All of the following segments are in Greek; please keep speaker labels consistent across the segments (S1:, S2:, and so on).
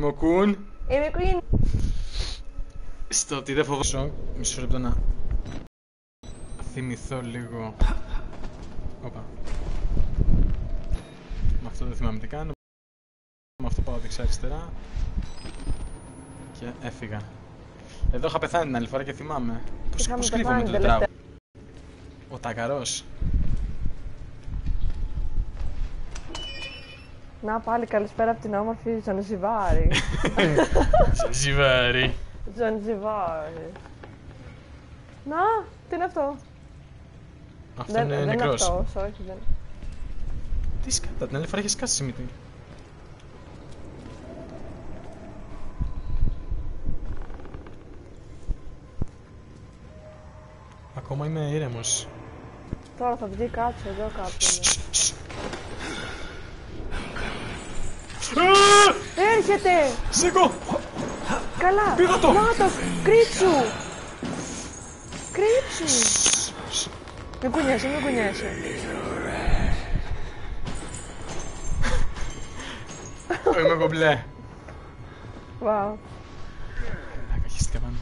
S1: Είμαι ο Κουν.
S2: Είμαι η Queen.
S1: Στο ότι δεν φοβόσω. Μισό λεπτό να θυμηθώ λίγο. Όπα. Με αυτό δεν θυμάμαι τι κάνω. Με αυτό πάω δεξιά-αριστερά. Και έφυγα. Εδώ είχα πεθάνει την άλλη φορά και θυμάμαι. Πώς,
S2: Είχαμε
S1: πώς κρύβομαι
S2: πεθάνει
S1: το τετράγωνο.
S2: τελευταία.
S1: Ο τακαρός.
S2: Να πάλι καλησπέρα από την όμορφη Ζανζιβάρη.
S1: Ζιβάρι.
S2: Ζανζιβάρη. Να, τι είναι αυτό;
S1: Αυτό
S2: δεν,
S1: είναι
S2: δεν είναι
S1: νεκρός.
S2: αυτός, όχι δεν.
S1: Τι σκάτα, την άλλη φορά είχες σκάσει μύτη. Ακόμα είμαι ήρεμος.
S2: Τώρα θα βγει κάτσο εδώ κάποιο. Έρχεται!
S1: Σήκω!
S2: Καλά!
S1: Πήγα το!
S2: Να το! Κρύψου! Κρύψου! Μην κουνιέσαι, μην κουνιέσαι.
S1: Είμαι κομπλέ.
S2: Βάου.
S1: Καχίστηκα πάνω.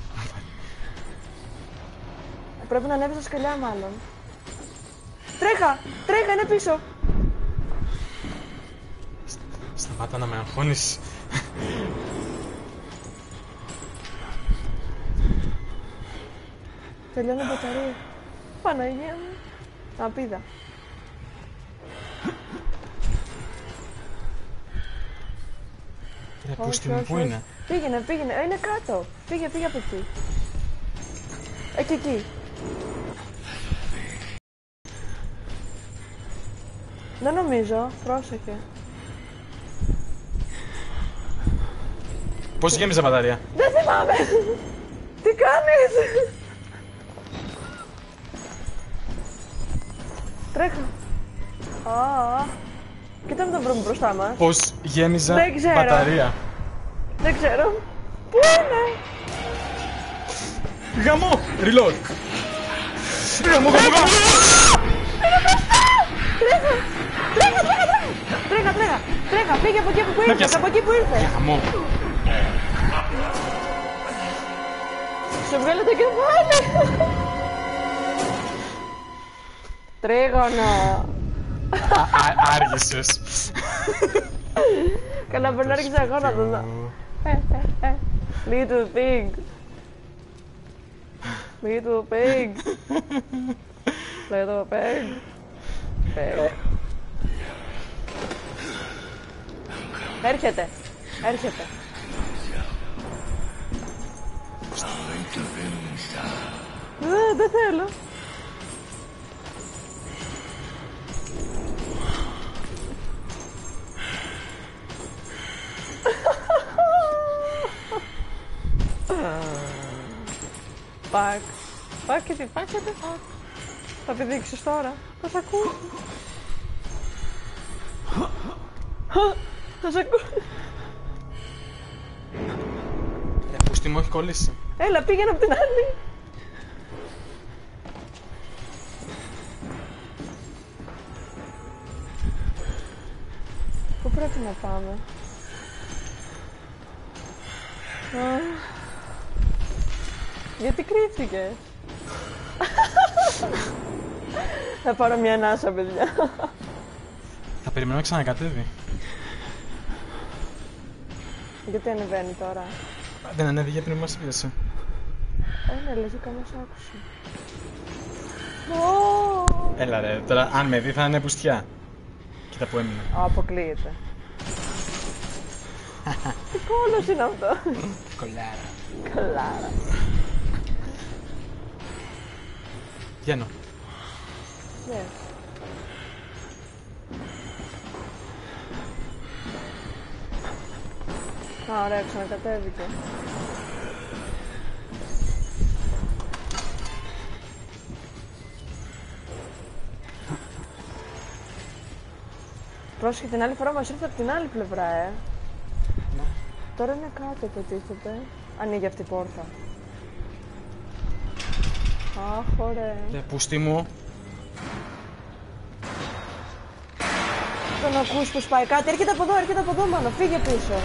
S2: Πρέπει να ανέβεις στα σκαλιά μάλλον. Τρέχα! Τρέχα, είναι πίσω!
S1: Σταμάτα να με αγχώνεις.
S2: Τελειώνει η μπαταρία. Παναγία μου. Απίδα.
S1: Ρε,
S2: Όχι,
S1: πούστη μου,
S2: όχι,
S1: πού
S2: όχι.
S1: είναι;
S2: Πήγαινε, πήγαινε. Ε, Είναι κάτω. Πήγε, πήγε από εκεί. Εκεί, εκεί. Δεν νομίζω. Πρόσεχε.
S1: Πώς γέμιζε μπαταρία;
S2: Δεν θυμάμαι. Τι κάνεις; Τρέχα. Α, Κοίτα μην τον βρούμε μπροστά μας.
S1: Πώς γέμιζα
S2: Δεν ξέρω.
S1: μπαταρία;
S2: Δεν ξέρω. Πού είναι.
S1: Γαμό! Reload! Γαμό, γαμό, γαμό!
S2: Τρέχα, τρέχα, τρέχα. Τρέχα, τρέχα. Τρέχα, πήγε από εκεί που ήρθες,
S1: πιάσε.
S2: από εκεί που ήρθες.
S1: Γαμό!
S2: Σου βγάλω το κεφάλι. Τρίγωνο.
S1: Α- α- Άργησες.
S2: Καλά, μπορεί να άρχισα εγώ να το δω. Ε, ε, ε. Little pig. Little pig. Little pig. Pig. Έρχεται. Έρχεται. Ε, Δεν θέλω. Πακ. Πακ και τι πακ και τι πακ. Θα πηδήξεις τώρα. Θα σ' ακούω. Θα σ' ακούω.
S1: Ρε, πούστη μου έχει κολλήσει.
S2: Έλα, πήγαινε από την άλλη. Να πάμε. Α, Γιατί κρύφτηκες. Θα πάρω μια ανάσα, παιδιά.
S1: Θα περιμένω να ξανακατέβει.
S2: Γιατί ανεβαίνει τώρα;
S1: Δεν ανέβη γιατί μας πίεσε.
S2: Ένα λέγει κανένας άκουσε. Ω,
S1: Έλα ρε, τώρα αν με δει θα είναι πουστιά. Κοίτα που έμεινε.
S2: Α, αποκλείεται. Τι κόλος είναι αυτό;
S1: Κολλάρα.
S2: Καλάρα.
S1: Βγαίνω.
S2: Yes. Α, ωραία, ξανακατέβηκε. Πρόσεχε την άλλη φορά μας ήρθε από την άλλη πλευρά, ε. Τώρα είναι κάτω υποτίθεται. Ανοίγει αυτή η πόρτα. Αχ, ωραία.
S1: Ρε, πούστη μου.
S2: Τον ακούς που σπάει κάτι. Έρχεται από εδώ, έρχεται από εδώ, μάλλον. Φύγε πίσω.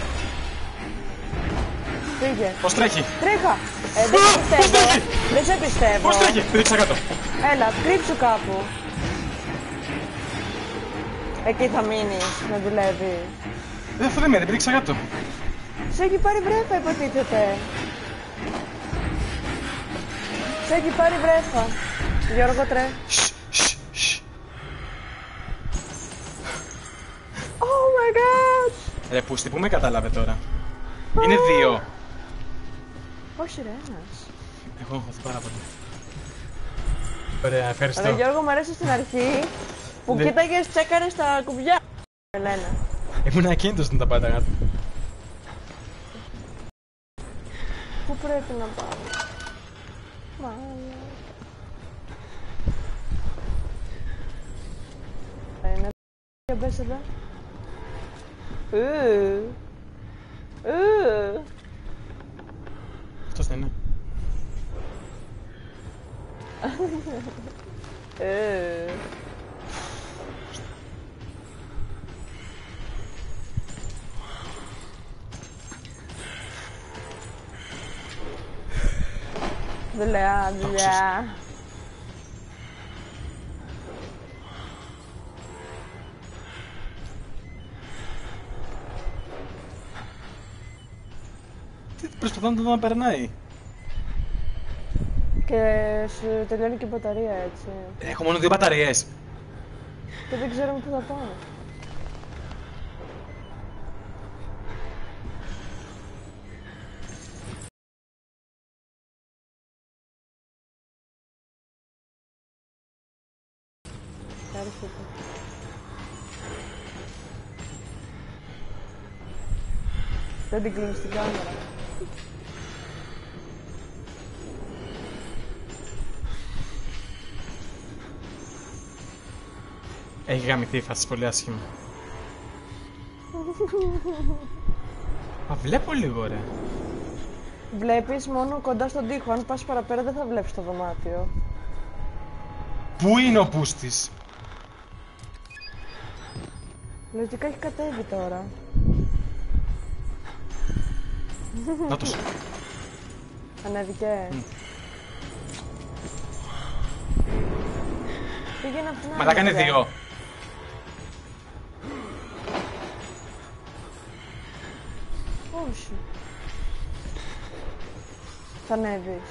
S2: Πήγε.
S1: Πώς τρέχει;
S2: Τρέχα. Ε, δεν σε
S1: πώς
S2: πιστεύω.
S1: τρέχει;
S2: Δεν σε πιστεύω.
S1: Πώς τρέχει; Ρίξα κάτω.
S2: Έλα, κρύψου κάπου. Εκεί θα μείνεις να δουλεύεις.
S1: Δεν αυτό δεν με, δεν ρίξα κάτω.
S2: Σε έχει πάρει βρέφα, υποτίθεται. Σε έχει πάρει βρέφα. Γιώργο, τρέ.
S1: Σ, σ, σ.
S2: Oh my god!
S1: Ρε πούστη, πού με κατάλαβε τώρα; Είναι δύο.
S2: Όχι ρε, ένας.
S1: Εγώ έχω χωθεί πάρα πολύ. Ωραία, ευχαριστώ.
S2: Αλλά Γιώργο μου αρέσει στην αρχή που
S1: Ναι.
S2: κοίταγες, τσέκαρες τα κουμπιά. Ελένα.
S1: Ήμουν ακίνητος να τα πάταγα.
S2: Πού πρέπει να πάω. Μάλλον. Είναι για μπες εδώ. Ου. Ου. Δουλειά, δουλειά.
S1: Τι προσπαθώ να το δω να περνάει.
S2: Και σου τελειώνει και η μπαταρία έτσι.
S1: Έχω μόνο δύο μπαταρίες.
S2: Και δεν ξέρουμε πού θα πάω. Την κλείνεις την κάμερα.
S1: Έχει γαμηθεί η φάση πολύ άσχημα. Α, βλέπω λίγο ρε.
S2: Βλέπεις μόνο κοντά στον τοίχο. Αν πας παραπέρα δεν θα βλέπεις το δωμάτιο.
S1: Πού είναι ο πούστης;
S2: Λογικά έχει κατέβει τώρα.
S1: Να το
S2: Ανέβηκε. Πήγαινε από την άλλη.
S1: Μαλάκα είναι
S2: μεριά.
S1: δύο.
S2: Όχι. Θα ανέβεις.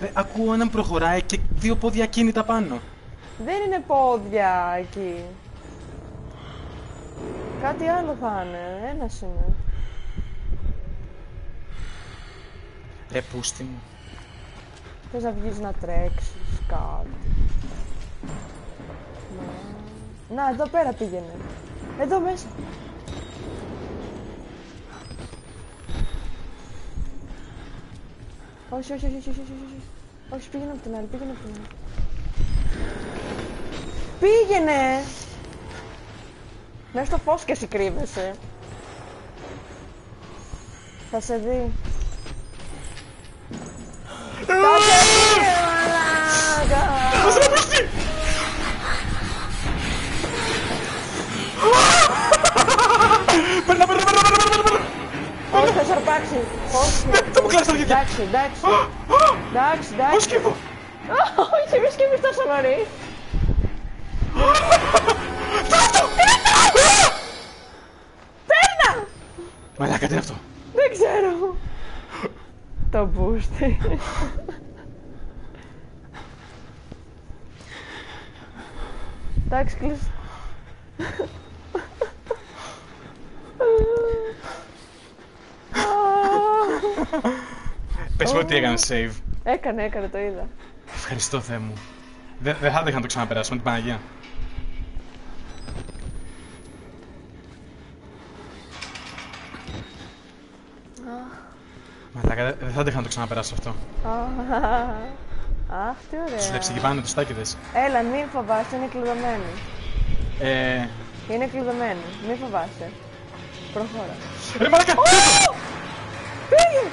S1: Ε, ακούω έναν προχωράει και δύο πόδια κίνητα πάνω.
S2: Δεν είναι πόδια εκεί. Κάτι άλλο θα είναι. Ένας είναι.
S1: Ρε πούστη μου.
S2: Θες να βγεις να τρέξεις κάτι. Να. Να, εδώ πέρα πήγαινε. Εδώ μέσα. Όχι, όχι, όχι, όχι, όχι, όχι, όχι. Όχι, πήγαινε από την άλλη, πήγαινε από την άλλη. Πήγαινε! Μέσα στο φως και εσύ κρύβεσαι. Θα σε δει. Θα σε δει, ρε μαλάκα!
S1: Περνά, περνά, περνά, περνά, περνά, περνά.
S2: Όχι, θα σε αρπάξει. Όχι.
S1: Θα μου κλάσει τα χέρια.
S2: Εντάξει, εντάξει. Εντάξει,
S1: Πώς
S2: εντάξει.
S1: σκύβω.
S2: Όχι, μη σκύβεις τόσο νωρί. Παίρνα!
S1: Μαλάκα, τι είναι αυτό;
S2: Δεν ξέρω. Το μπούστι. Εντάξει, κλείσει.
S1: Πες μου ότι έκανες save.
S2: Έκανε, έκανε, το είδα.
S1: Ευχαριστώ, Θεέ μου. Δεν δεν θα άντεχα να το ξαναπεράσουμε την Παναγία. Μαλάκα, δεν δεν θα άντεχα να το ξαναπεράσω αυτό.
S2: Αχ, τι
S1: Τους βλέπεις εκεί
S2: ωραία.
S1: πάνω, τους τάκηδες.
S2: Έλα, μην φοβάσαι, είναι κλειδωμένη.
S1: Ε,
S2: Είναι κλειδωμένη, μην φοβάσαι. Προχώρα.
S1: ρε μαλάκα!
S2: Πήγε!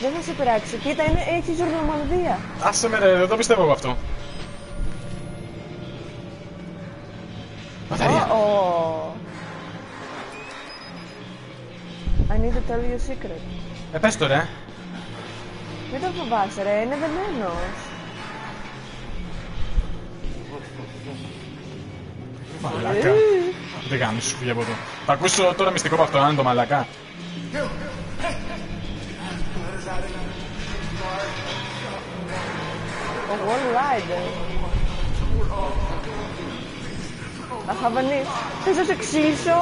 S2: Δεν θα σε πειράξει. Κοίτα, είναι, έχει ζουρνομανδία.
S1: Άσε με ρε, δεν το πιστεύω εγώ αυτό. Μπαταρία.
S2: Ω, need to tell you a secret.
S1: Ε, πες το ρε.
S2: Μην το φοβάσαι ρε, είναι δεμένος.
S1: Μαλάκα.
S2: Ε,
S1: Δεν κάνω, σου φύγει από εδώ. Θα ακούσω τώρα μυστικό από αυτό, αν είναι το μαλακά.
S2: Ο Wall Rider. Αχαβανή. Θες να σε εξήσω.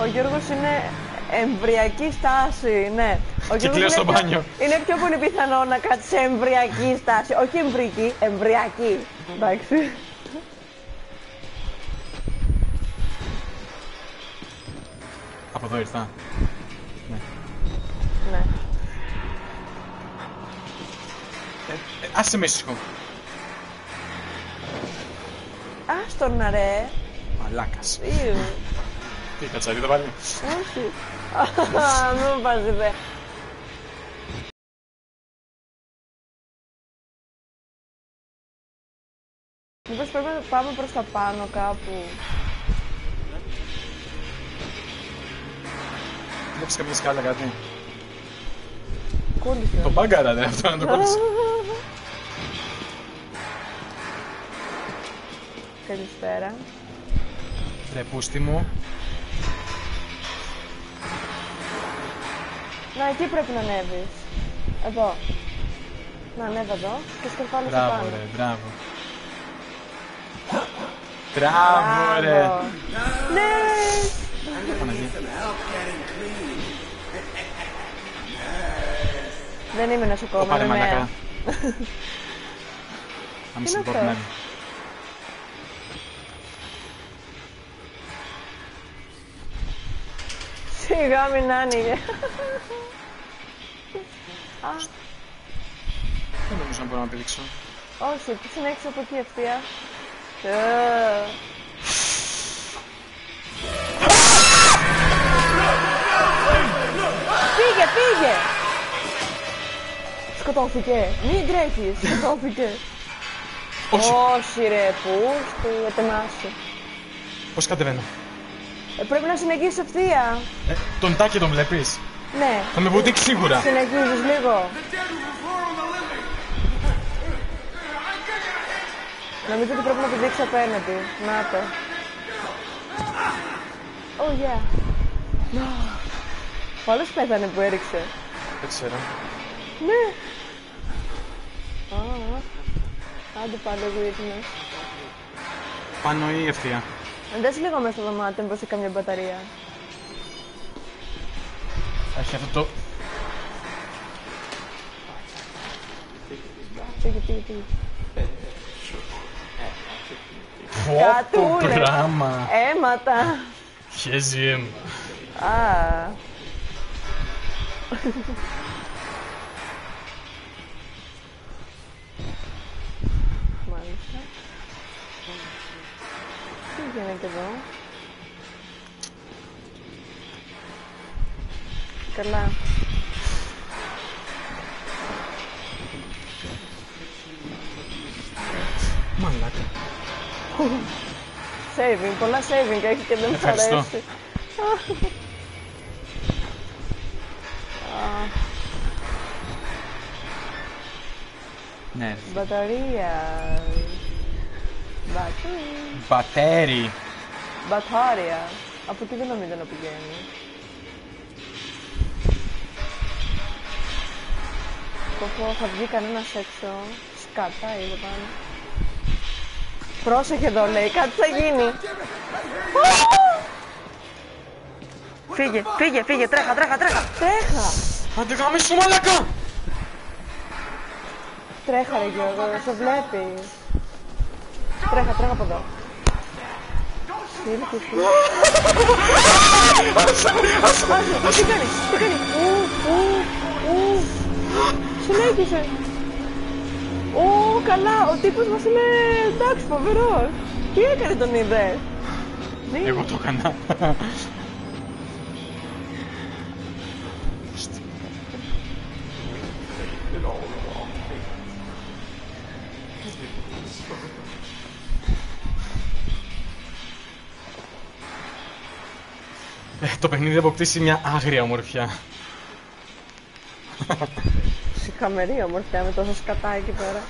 S2: Ο Γιώργος είναι εμβριακή στάση, ναι. Ο Γιώργος
S1: κλαίω
S2: είναι
S1: στο
S2: πιο-
S1: μπάνιο.
S2: Είναι πιο πολύ πιθανό να κάτσει σε εμβριακή στάση. Όχι εμβρική, εμβριακή. Εντάξει.
S1: Από εδώ ήρθα.
S2: Ναι.
S1: Ε, ε, άσε με ήσυχο.
S2: Άστον να ρε.
S1: Μαλάκας.
S2: Ιου.
S1: Τι, κατσαρίδα πάλι;
S2: Όχι. Α, Μην μου πας δε. Μήπως πρέπει να πάμε προς τα πάνω κάπου.
S1: Βλέπεις καμία σκάλα κάτι.
S2: Κόλλησε.
S1: Το μπάγκαρα ρε αυτό να το κόψεις.
S2: Καλησπέρα.
S1: Ρε πούστη μου.
S2: Να, εκεί πρέπει να ανέβεις. Εδώ. Να ανέβα εδώ και σκορπάλω
S1: Μπράβο
S2: πάνω.
S1: ρε, μπράβο. Μπράβο ρε.
S2: Ναι!
S1: Παναγία.
S2: Δεν είμαι νοσοκόμα,
S1: Ωπα ρε
S2: είμαι
S1: μαλακά.
S2: νέα.
S1: I'm
S2: Τι είναι
S1: support
S2: αυτό;
S1: man.
S2: Σιγά μην άνοιγε. Α,
S1: Δεν νομίζω να μπορώ να πηδήξω.
S2: όχι, τι συνέχισε από εκεί ευθεία. Ε, Πήγε, πήγε! Σκοτώθηκε. Μην τρέχεις, σκοτώθηκε.
S1: Όχι.
S2: Όχι ρε, πού, στο ετοιμάσου.
S1: Πώς κατεβαίνω;
S2: Ε, πρέπει να συνεχίσεις ευθεία.
S1: Ε, τον τάκι τον βλέπεις;
S2: Ναι.
S1: Θα με βουτήξει σίγουρα.
S2: Συνεχίζεις λίγο. Νομίζω ότι πρέπει να πηδήξει απέναντι. Να το. Oh yeah. Πολλές πέθανε που έριξε.
S1: Δεν ξέρω.
S2: Ναι. Α, Άντε πάλι witness.
S1: Πάνω ή ευθεία;
S2: Δες λίγο μέσα στο δωμάτιο, μήπως έχει καμιά μπαταρία.
S1: Έχει αυτό το...
S2: Πήγε, πήγε, πήγε.
S1: Πω, πω,
S2: Κατούλες.
S1: πράγμα.
S2: Αίματα.
S1: Χέζει
S2: Τι γίνεται εδώ. Καλά.
S1: Μαλάκα.
S2: Saving, πολλά saving έχει και δεν μου
S1: Ευχαριστώ.
S2: αρέσει. Α,
S1: Ναι.
S2: Μπαταρία. Μπαταρία.
S1: Μπατέρι.
S2: Μπατάρια. Από εκεί δεν νομίζω να πηγαίνει. Κοφό, θα βγει κανένας έξω. Σκατά είδε πάνω. Πρόσεχε εδώ λέει, κάτι θα γίνει. Φύγε, φύγε, φύγε, τρέχα, τρέχα, τρέχα. Τρέχα.
S1: Άντε γάμε σου μαλάκα.
S2: Τρέχα ρε Γιώργο, σε βλέπει. Τρέχα, τρέχα από εδώ. Τι είναι, τι είναι. Άσε, τι κάνεις, τι κάνεις. Ου, ου, ου. Συνέχισε. Ω, καλά, ο τύπος μας είναι εντάξει, φοβερός. Τι έκανε τον είδε; Τι;
S1: Εγώ το έκανα. Το παιχνίδι θα αποκτήσει μια άγρια ομορφιά.
S2: Συχαμερή ομορφιά με τόσο σκατά εκεί πέρα.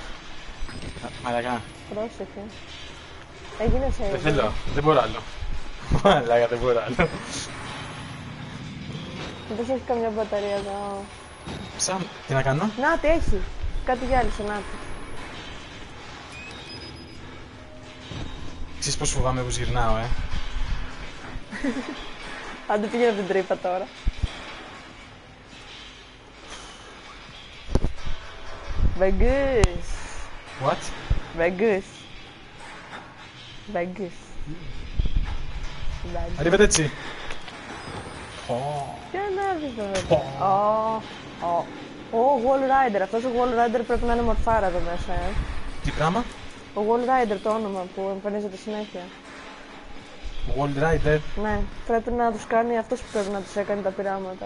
S1: Μαλακά.
S2: Πρόσεχε. Έγινε σε.
S1: Δεν θέλω. Δεν μπορώ άλλο. Μαλάκα, δεν μπορώ άλλο.
S2: Μήπως έχει καμιά μπαταρία εδώ.
S1: Σαν, τι να κάνω;
S2: Να, τι έχει. Κάτι γυάλισε, να τι.
S1: Ξέρεις πως φοβάμαι πως γυρνάω, ε.
S2: Άντε πήγαινε από την τρύπα τώρα. Vegas.
S1: What?
S2: Vegas. Vegas. Vegas.
S1: Arrivederci. Ω,
S2: Για να δεις το Ω, ω. Ω, Wall Rider. Αυτός ο Wall Rider πρέπει να είναι μορφάρα εδώ μέσα, ε.
S1: Τι πράγμα;
S2: Ο Wall Rider το όνομα που εμφανίζεται συνέχεια.
S1: Wall Rider.
S2: Ναι, πρέπει να τους κάνει αυτός που πρέπει να τους έκανε τα πειράματα.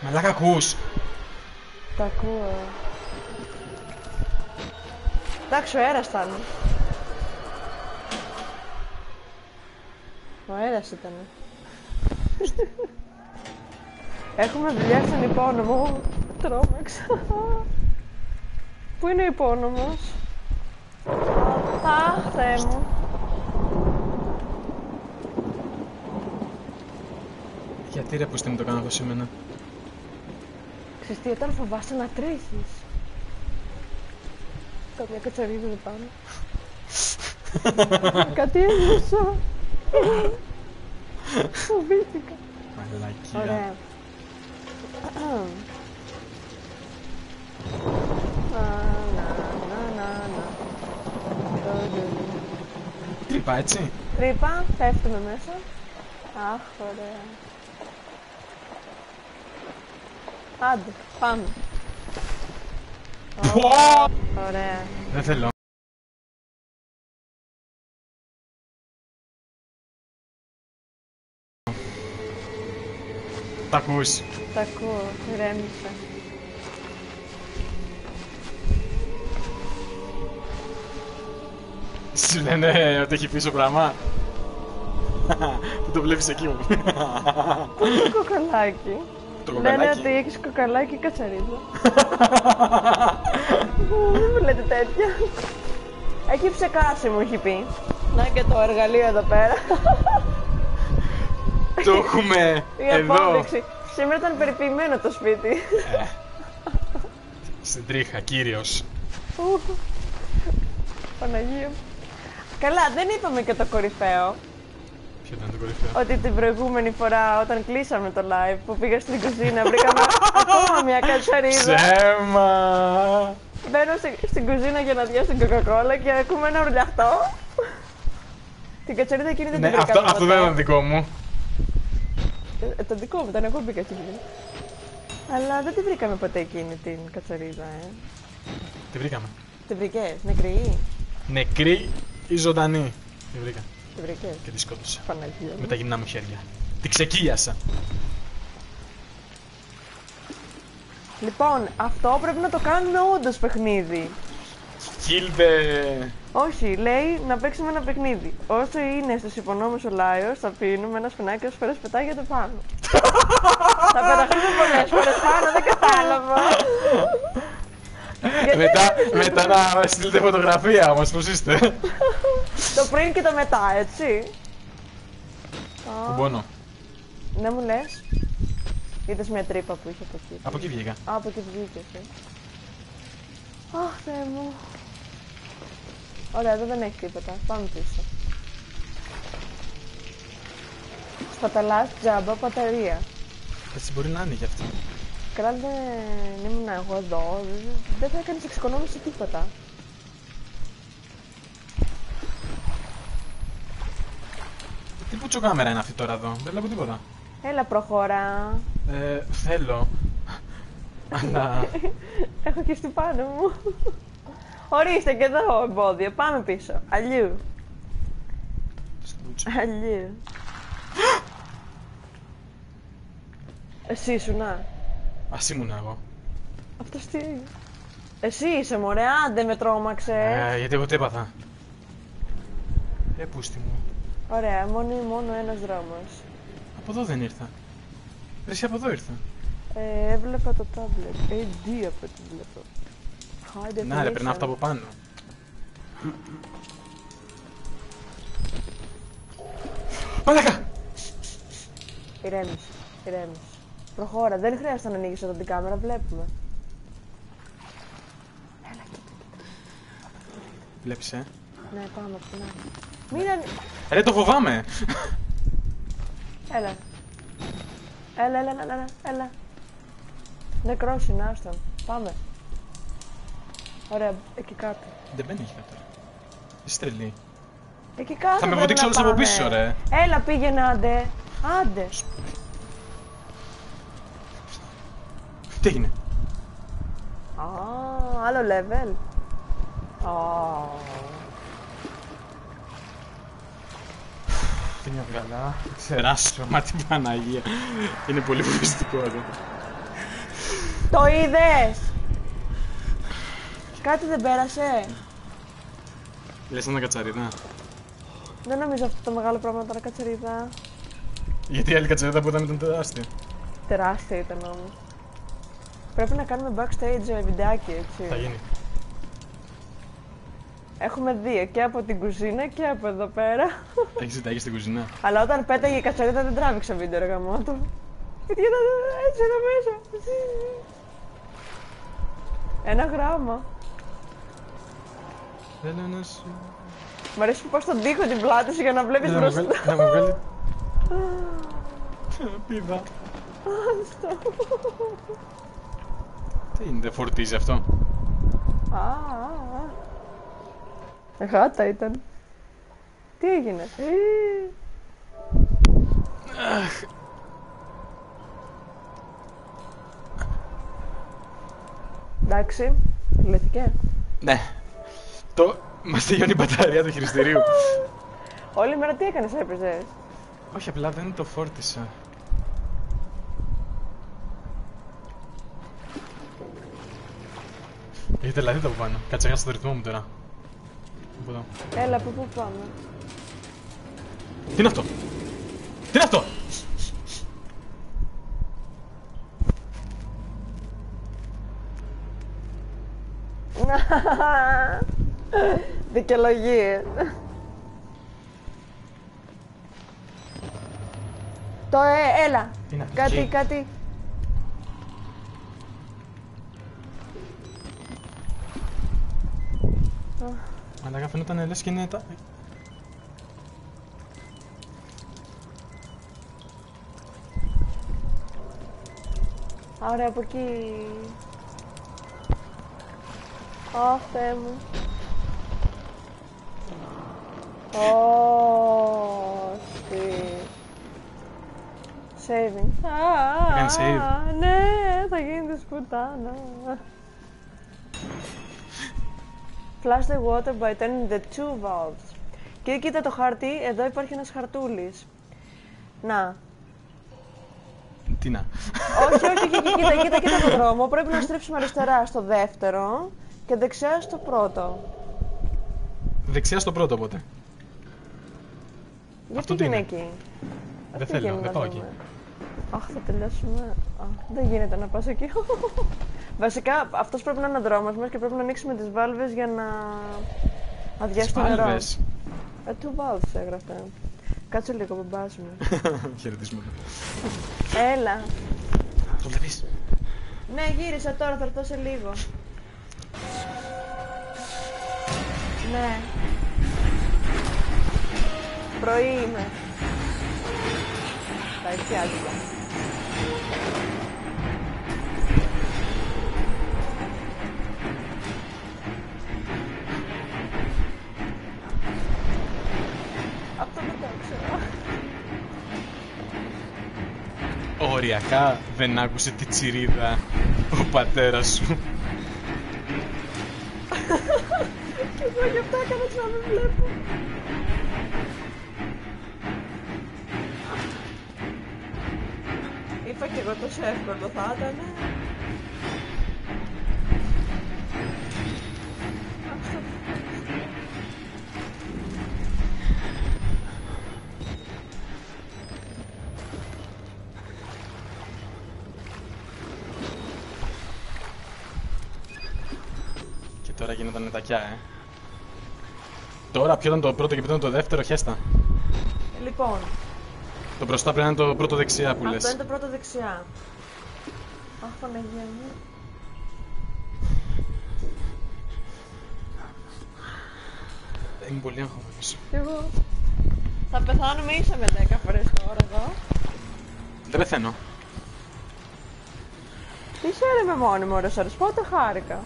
S1: Μαλάκα ακούς.
S2: Τα ακούω. Εντάξει, ο αέρας θα είναι. Ο αέρας ήταν. Έχουμε δουλειά στον υπόνομο. Τρόμαξα. Πού είναι ο υπόνομος; Αχ, Θεέ μου.
S1: Γιατί ρε πως τι μου το κάνω αυτό σήμερα;
S2: Ξέρεις τι, όταν φοβάσαι να τρέχεις. Καμιά κατσαρίδα εδώ πάνω. Κάτι ένιωσα. Φοβήθηκα.
S1: Μαλακία.
S2: Ωραία. Να, να, να, να, να.
S1: Τρύπα, έτσι.
S2: Τρύπα, πέφτουμε μέσα. Αχ, ωραία. Άντε, πάμε.
S1: Πω!
S2: Ωραία.
S1: Δεν θέλω. Τα ακούς.
S2: Τα ακούω, ηρέμησα.
S1: Σου λένε ότι έχει πίσω πράγμα. Που το βλέπεις εκεί μου.
S2: Πού είναι το κοκαλάκι.
S1: Το
S2: Λένε
S1: κοκαλάκι.
S2: ότι έχεις κοκαλάκι ή κατσαρίδα. Δεν μου λέτε τέτοια. Έχει ψεκάσει μου έχει πει. Να και το εργαλείο εδώ πέρα.
S1: Το έχουμε
S2: Η
S1: εδώ.
S2: απόδειξη. Σήμερα ήταν περιποιημένο το σπίτι.
S1: Ε, Στην τρίχα, κύριος.
S2: Ου. Παναγία μου. Καλά, δεν είπαμε και το κορυφαίο.
S1: Ποιο ήταν το κορυφαίο;
S2: Ότι την προηγούμενη φορά όταν κλείσαμε το live που πήγα στην κουζίνα βρήκαμε ακόμα μια κατσαρίδα.
S1: Ψέμα!
S2: Μπαίνω στη- στην κουζίνα για να διάσω την κοκακόλα και ακούμε ένα ουρλιαχτό. την κατσαρίδα εκείνη δεν
S1: Ναι,
S2: την
S1: αυτό,
S2: βρήκαμε
S1: αυτό
S2: ποτέ.
S1: δεν ήταν δικό μου.
S2: Ε, το δικό μου ήταν, εγώ μπήκα στην κουζίνα. Αλλά δεν τη βρήκαμε ποτέ εκείνη την κατσαρίδα, ε.
S1: Τη βρήκαμε.
S2: Τη βρήκες, νεκρή;
S1: Νεκρή ή ζωντανή. Τη βρήκα
S2: Τη βρήκες.
S1: και τη σκότωσα.
S2: Παναγία μου.
S1: Με τα γυμνά μου χέρια. Τη ξεκύλιασα.
S2: Λοιπόν, αυτό πρέπει να το κάνουμε όντως παιχνίδι.
S1: Kill the...
S2: Όχι, λέει να παίξουμε ένα παιχνίδι. Όσο είναι στου υπονόμου ο Λάιος, θα πίνουμε ένα σπινάκι όσο φορές πετάγεται πάνω. θα πεταχτούμε πολλές φορές πάνω, δεν κατάλαβα. Γιατί
S1: μετά, μετά να στείλετε φωτογραφία όμως, πώς είστε.
S2: το πριν και το μετά, έτσι.
S1: Κουμπώνω.
S2: Ναι, μου λες. Είδες μια τρύπα που είχε από εκεί.
S1: Από εκεί βγήκα.
S2: Α, από εκεί βγήκε. Ε. Αχ, Θεέ μου. Ωραία, εδώ δεν έχει τίποτα. Πάμε πίσω. Σπαταλάς τζάμπα μπαταρία.
S1: Έτσι μπορεί να είναι γι' αυτό.
S2: Καλά δεν ήμουν εγώ εδώ. δεν- Δεν θα έκανες εξοικονόμηση τίποτα.
S1: Τι πουτσοκάμερα είναι αυτή τώρα εδώ. Δεν βλέπω τίποτα.
S2: Έλα, προχώρα.
S1: Ε, θέλω. Αλλά...
S2: Έχω και στην πάνω μου. Ορίστε και εδώ εμπόδιο. Πάμε πίσω. Αλλιού. Αλλιού. Εσύ σου να.
S1: Ας ήμουν εγώ.
S2: Αυτός τι είναι; Εσύ είσαι μωρέ, άντε με τρόμαξες.
S1: Ε, γιατί εγώ τι έπαθα. Ε, πούστη μου.
S2: Ωραία, μόνο, μόνο ένας δρόμος.
S1: Από εδώ δεν ήρθα. Ρε, εσύ από εδώ ήρθα.
S2: Ε, έβλεπα το τάμπλετ. Ε, τι από το βλέπω. High
S1: Να ρε,
S2: definition.
S1: περνάω αυτά από πάνω. Μαλάκα!
S2: Ηρέμησε, ηρέμησε. Προχώρα, δεν χρειάζεται να ανοίγεις εδώ την κάμερα, βλέπουμε.
S1: Βλέπεις, ε;
S2: Ναι, πάμε από την άλλη. Μην ανοι...
S1: Ρε, το φοβάμαι!
S2: Έλα. Έλα, έλα, έλα, έλα, έλα. Νεκρός είναι, άστον. Πάμε. Ωραία, εκεί κάτω.
S1: Δεν μπαίνει εκεί κάτω. Είσαι τρελή.
S2: Εκεί κάτω
S1: Θα με
S2: πρέπει
S1: βοτήξει
S2: να
S1: όλους από
S2: πάμε.
S1: πίσω, ρε.
S2: Έλα, πήγαινε, άντε. Άντε.
S1: Τι έγινε;
S2: Α, άλλο level. Α,
S1: Τι μια βγαλά. Ξεράσω, μα την Παναγία. Είναι πολύ φοβιστικό εδώ.
S2: το είδες; Κάτι δεν πέρασε.
S1: Λες ένα κατσαρίδα.
S2: Δεν νομίζω αυτό το μεγάλο πράγμα τώρα κατσαρίδα.
S1: Γιατί η άλλη κατσαρίδα που ήταν ήταν τεράστια.
S2: Τεράστια ήταν όμως. Πρέπει να κάνουμε backstage ε, βιντεάκι, έτσι.
S1: Θα γίνει.
S2: Έχουμε δύο, και από την κουζίνα και από εδώ πέρα.
S1: Έχεις ζητάκι στην κουζίνα;
S2: Αλλά όταν πέταγε η κατσαρίδα δεν τράβηξα βίντεο ρε γαμότο. Γιατί ήταν έτσι εδώ μέσα. Ένα γράμμα.
S1: Θέλω να σου...
S2: Μ' αρέσει που πας στον τοίχο την πλάτη σου για να βλέπεις
S1: Να μου
S2: μπροστά.
S1: βγάλει... Να μου βγάλει... Πίδα. Τι είναι, δεν φορτίζει αυτό;
S2: Α, α, α. Ε, Γάτα ήταν. Τι έγινε; Ε. Εντάξει, τηλεθήκε.
S1: Ναι. Το... Μας τελειώνει η μπαταρία του χειριστηρίου.
S2: Όλη μέρα τι έκανες, έπαιζες;
S1: Όχι, απλά δεν το φόρτισα. Έχετε δηλαδή το από πάνω. Κάτσε, έχασα το ρυθμό μου τώρα. Από εδώ.
S2: Έλα, πού πού πάμε;
S1: Τι είναι αυτό! Τι είναι αυτό!
S2: Δικαιολογίες. Το ε, έλα.
S1: Τι είναι αυτό,
S2: Κάτι,
S1: εκεί;
S2: κάτι.
S1: Αλλά φαινόταν λες και είναι τα...
S2: Ωραία, από εκεί. Αχ, Θεέ μου. Όχι. Saving. Α,
S1: Έκανε save.
S2: Ναι, θα γίνει τη σπουτάνα. Flush the water by turning the two valves. Και κοίτα το χάρτη, εδώ υπάρχει ένας χαρτούλης. Να,
S1: Τι να.
S2: όχι, όχι, όχι, όχι, κοίτα, κοίτα, κοίτα τον δρόμο. Πρέπει να στρίψουμε αριστερά στο δεύτερο και δεξιά στο πρώτο.
S1: Δεξιά στο πρώτο οπότε.
S2: Γιατί
S1: τι
S2: είναι
S1: είναι;
S2: εκεί;
S1: Δεν
S2: Αυτή
S1: θέλω,
S2: γίνεται
S1: δεν
S2: να
S1: πάω
S2: δούμε.
S1: εκεί.
S2: Αχ, θα τελειώσουμε. Αχ, δεν γίνεται να πας εκεί. Βασικά, αυτός πρέπει να είναι ο δρόμος μας και πρέπει να ανοίξουμε τις βάλβες για να αδειάσει το νερό.
S1: Σπάλβες.
S2: Ε, two valves έγραφε. Κάτσε λίγο, μπαμπάς μου.
S1: Χαιρετίσματα.
S2: Έλα.
S1: Το βλέπεις.
S2: Ναι, γύρισα τώρα, θα έρθω σε λίγο. Ναι. Πρωί είμαι. Τα εστιάζω.
S1: Οριακά δεν άκουσε τη τσιρίδα ο πατέρας σου.
S2: Και εγώ γι' αυτό έκανα να μην βλέπω. Είπα και εγώ τόσο εύκολο θα ήταν.
S1: Γίνονταν νετακιά, ε. Τώρα ποιο ήταν το πρώτο και ποιο ήταν το δεύτερο, χέστα.
S2: Λοιπόν,
S1: Το μπροστά πρέπει να είναι το πρώτο δεξιά που λες.
S2: αυτό είναι το πρώτο δεξιά. Αχ, Παναγία μου.
S1: Είμαι πολύ αγχωμένος.
S2: Κι εγώ. Θα πεθάνουμε ίσα με 10 φορές τώρα εδώ.
S1: Δεν πεθαίνω.
S2: Τι είσαι ρε με μόνιμο ώρες ώρες, πότε χάρηκα.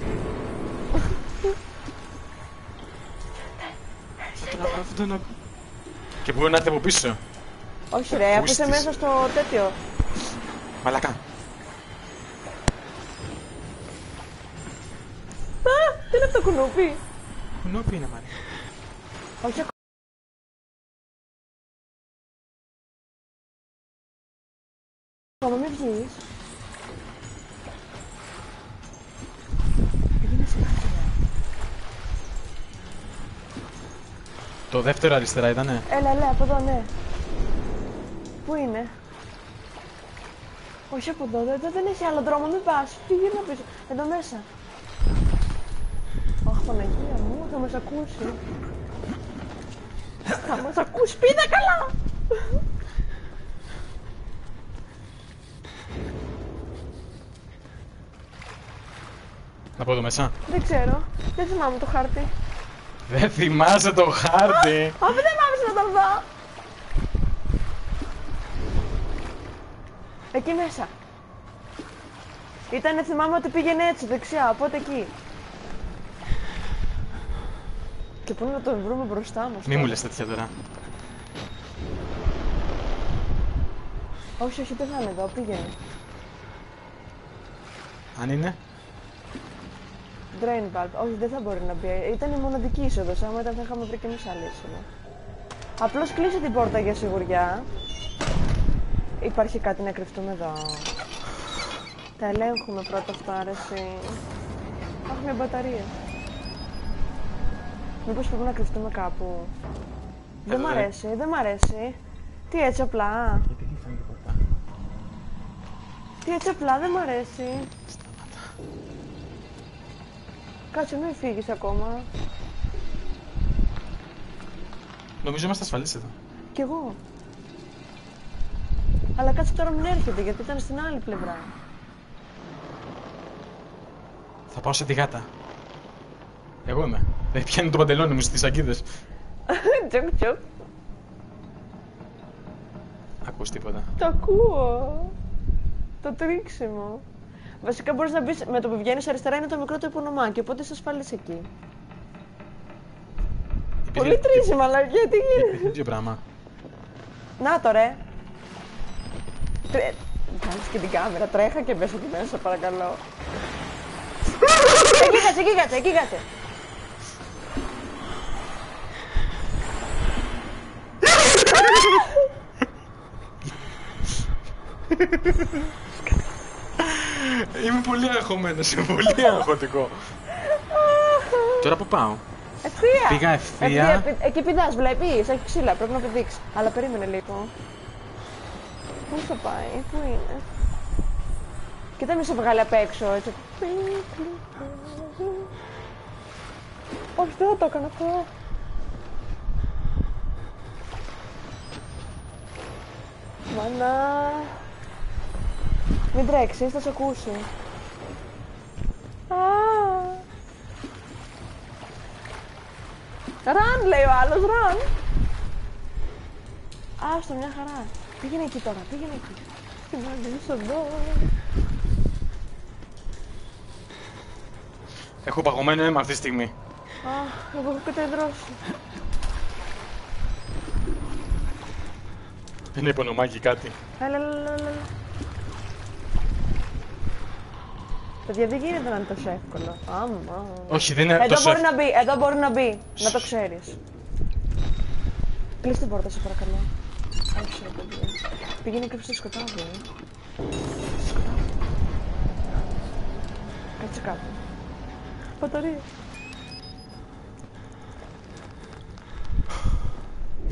S1: Αυτό είναι... Και μπορεί να έρθει από πίσω.
S2: Όχι ρε, αφού είσαι
S1: Φούστης.
S2: μέσα στο τέτοιο.
S1: Μαλακά.
S2: Α, τι είναι αυτό το κουνούπι.
S1: Κουνόπι είναι μάλλον.
S2: Όχι ακόμα μην βγεις.
S1: Το δεύτερο αριστερά ήτανε;
S2: Έλα, έλα, από εδώ, ναι. Πού είναι; Όχι από εδώ, εδώ δεν έχει άλλο δρόμο, μην πας. Πήγαινε πίσω. Εδώ μέσα. Αχ, Παναγία μου, θα μας ακούσει. θα μας ακούσει, πείτε καλά.
S1: Να πω εδώ μέσα.
S2: Δεν ξέρω, δεν θυμάμαι το χάρτη.
S1: Δεν θυμάσαι το χάρτη.
S2: Αφού δεν μ' άφησε να τον δω. Εκεί μέσα. Ήτανε, θυμάμαι ότι πήγαινε έτσι, δεξιά, οπότε εκεί. Και πού να τον βρούμε μπροστά μας.
S1: Μη
S2: τώρα.
S1: μου λες τέτοια τώρα.
S2: Όχι, όχι, δεν θα είναι εδώ, πήγαινε.
S1: Αν είναι.
S2: Drain bulb. Όχι, δεν θα μπορεί να μπει. Ήταν η μοναδική είσοδος. Άμα ήταν, θα είχαμε βρει και εμείς άλλη είσοδο. Απλώς κλείσε την πόρτα για σιγουριά. Υπάρχει κάτι να κρυφτούμε εδώ. Τα ελέγχουμε πρώτα αυτά, αρέσει. Έχω μια μπαταρία. Μήπως πρέπει να κρυφτούμε κάπου. Δεν μ'
S1: Εδώ, ε.
S2: αρέσει, δεν μ' αρέσει. Τι έτσι απλά.
S1: Γιατί δεν φάνηκε ποτέ.
S2: Τι έτσι απλά, δεν μ' αρέσει. Κάτσε, μην φύγεις ακόμα.
S1: Νομίζω είμαστε ασφαλείς εδώ.
S2: Κι εγώ. Αλλά κάτσε τώρα μην έρχεται γιατί ήταν στην άλλη πλευρά.
S1: Θα πάω σε τη γάτα. Εγώ είμαι. Δεν πιάνει το παντελόνι μου στις αγκίδες.
S2: Τσοκ τσοκ.
S1: Ακούς τίποτα.
S2: Το ακούω. Το τρίξιμο. Βασικά μπορείς να μπεις, με το που βγαίνεις αριστερά είναι το μικρό το υπονομάκι, οπότε είσαι ασφαλής εκεί. Πολύ τρίσιμα, αλλά γιατί γίνεται.
S1: Είναι ίδιο πράγμα.
S2: Να το ρε. Τρε... Κάνεις και την κάμερα, τρέχα και μέσα εκεί μέσα, παρακαλώ. εκεί κάτσε, εκεί κάτσε, εκεί κάτσε.
S1: Είμαι πολύ αγχωμένος, είμαι πολύ αγχωτικό. Τώρα που πάω.
S2: Ευθεία!
S1: Πήγα ευθεία.
S2: πη- Εκεί πηδάς, βλέπεις, έχει ξύλα, πρέπει να πηδήξει. Αλλά περίμενε λίγο. Πού θα πάει, πού είναι; Κοίτα μη σε βγάλει απ' έξω, έτσι. Όχι, δεν θα το έκανα αυτό. Μανά. Μην τρέξεις, θα σε ακούσει. Α. Ραν, λέει ο άλλος, ραν. Άστο, μια χαρά. Πήγαινε εκεί τώρα, πήγαινε εκεί. Στην άλλη είσοδο.
S1: Έχω παγωμένο αίμα αυτή τη στιγμή.
S2: Αχ, εγώ έχω κατεδρώσει.
S1: Είναι υπονομάκι κάτι.
S2: Έλα, έλα, έλα, έλα. Παιδιά, δεν γίνεται να είναι τόσο εύκολο. Άμα.
S1: Όχι, δεν είναι
S2: Εδώ
S1: τόσο.
S2: μπορεί να μπει, εδώ μπορεί να μπει. Να το ξέρεις. Κλείς την πόρτα, σε παρακαλώ. Όχι, ρε παιδιά. Πήγαινε κρύψε στο σκοτάδι, ε. Στο σκοτάδι. Κάτσε κάτω. Μπαταρία.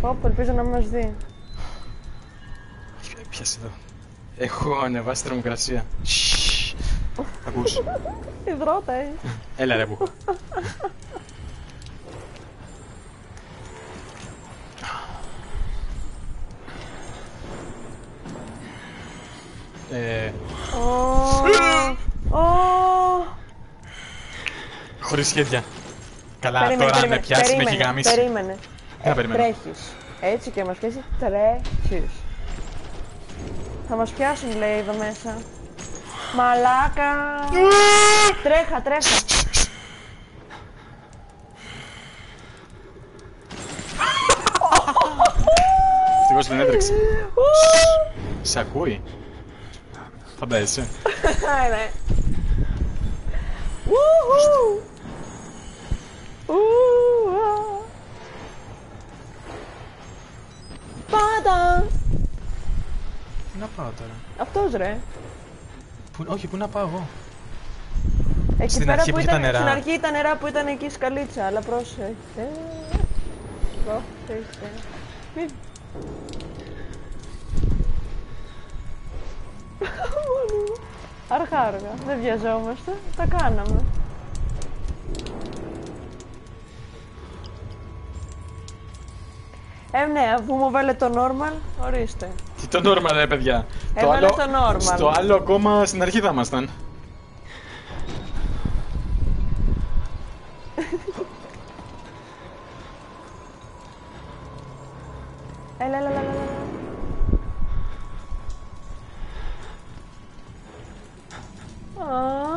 S2: Πω, πω, ελπίζω να μην μας δει.
S1: Πιάσε εδώ; Έχω ανεβάσει θερμοκρασία. Σσσσ. Ακούς.
S2: Υδρότα έχεις.
S1: Έλα ρε που. Ε,
S2: Ω, ω.
S1: χωρίς σχέδια. Καλά,
S2: Περίμενε,
S1: τώρα με
S2: περίμενε,
S1: πιάσεις με έχει
S2: περίμενε,
S1: γαμίσει.
S2: Περίμενε.
S1: Τι να περιμένω.
S2: Τρέχεις. Έτσι και μας πιάσει, τρέχεις. Θα μας πιάσουν λέει εδώ μέσα. Μαλάκα. τρέχα, τρέχα.
S1: Ευτυχώς δεν έτρεξε.
S2: Ου,
S1: Σε ακούει; Φαντάζεσαι.
S2: Α, ναι. Ουου. Ου, α. Πάτα.
S1: Πού να πάω τώρα.
S2: Αυτός ρε.
S1: Πού, όχι, πού να πάω εγώ;
S2: Εκεί
S1: Στην
S2: πέρα
S1: αρχή
S2: που
S1: που
S2: ήταν,
S1: ήταν νερά.
S2: Στην αρχή ήταν νερά που ήταν εκεί η σκαλίτσα, αλλά πρόσεχε. Πρόσεχε. Μην... Αργά αργά, δεν βιαζόμαστε, τα κάναμε. Ε, ναι, αφού μου βάλε το normal, ορίστε.
S1: Τι το normal ρε παιδιά.
S2: Έβαλε το normal.
S1: Στο άλλο ακόμα στην αρχή θα ήμασταν.
S2: Έλα, έλα, έλα, έλα, έλα. Α.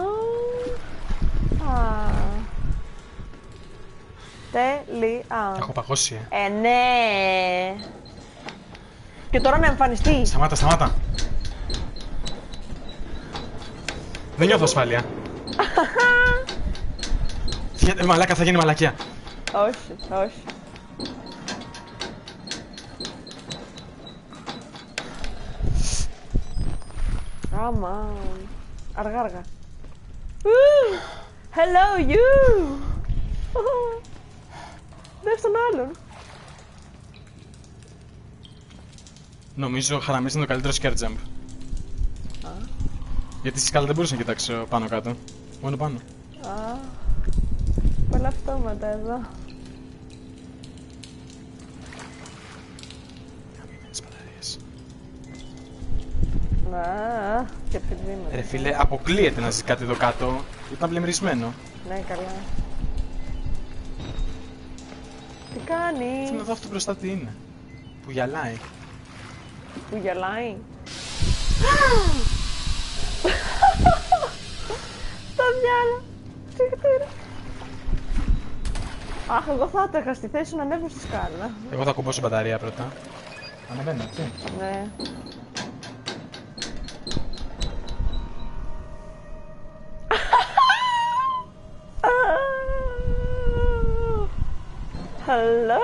S2: Α. Τέλεια.
S1: Έχω παγώσει, ε.
S2: Ε, ναι. Και τώρα να εμφανιστεί.
S1: Σταμάτα, σταμάτα. Δεν νιώθω ασφάλεια. Φύγετε, μαλάκα, θα γίνει μαλακία.
S2: όχι, όχι. Άμα. Αργά, αργά. Ου, Hello, you! Δες τον άλλον.
S1: Νομίζω χαραμίζει είναι το καλύτερο scare jump. Γιατί στη σκάλα δεν μπορούσα να κοιτάξω πάνω κάτω. Μόνο πάνω.
S2: Α, πολλά αυτόματα εδώ.
S1: Τις μπαταρίες.
S2: Α, και πηδήματα.
S1: Ρε φίλε, αποκλείεται να ζεις κάτι εδώ κάτω. Ήταν πλημμυρισμένο.
S2: Ναι, καλά. Τι
S1: Θέλω να
S2: κάνει,
S1: δω αυτό μπροστά τι είναι. Που γυαλάει.
S2: Που γελάει. Τα διάλα. Συγχτήρα. Αχ, εγώ θα έτρεχα στη θέση να ανέβω στη σκάλα.
S1: Εγώ θα κουμπώσω μπαταρία πρώτα. Ανεβαίνω, έτσι.
S2: Ναι. Hello,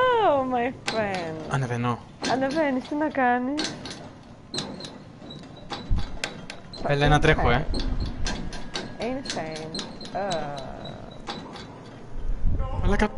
S2: my friend.
S1: Ανεβαίνω.
S2: Ανεβαίνεις, τι να κάνεις;
S1: Έλα να τρέχω, ε.
S2: Insane. Uh,
S1: Μαλάκα.